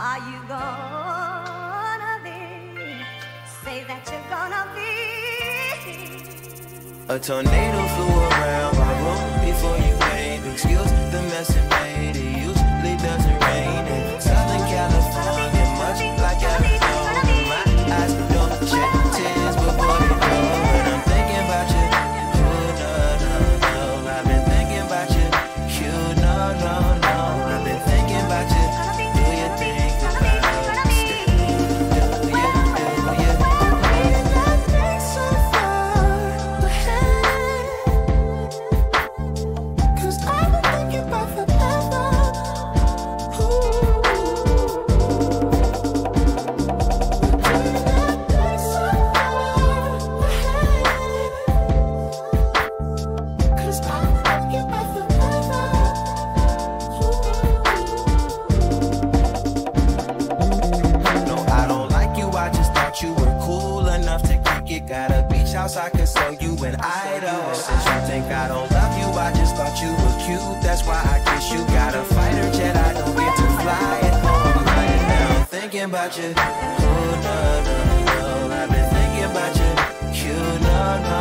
are you gonna be? Say that you're gonna be. A tornado flew around my room before you came. Excuse the mess idol. Since you think I don't love you, I just thought you were cute. That's why I kiss you. Got a fighter jet, I don't get to fly. Oh, I'm lying down thinking about you. Oh, no, no, no. I've been thinking about you. You, no, no,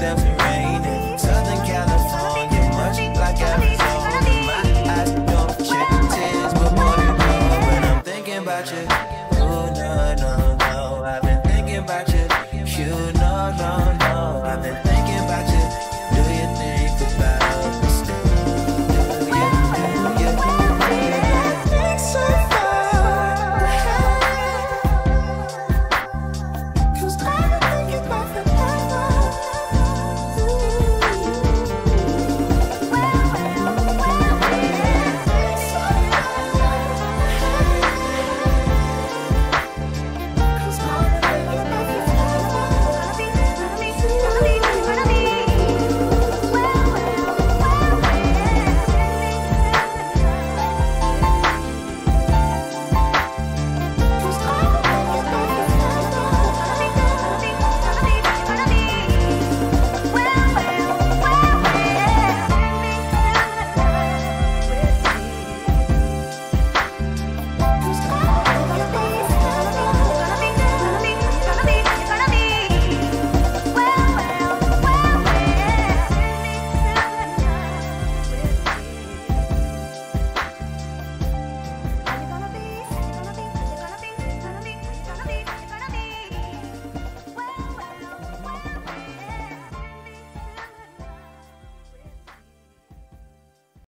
doesn't Southern California, much like Arizona. My eyes don't shed tears go. When I'm thinking about you, oh no no no, I've been thinking about you. You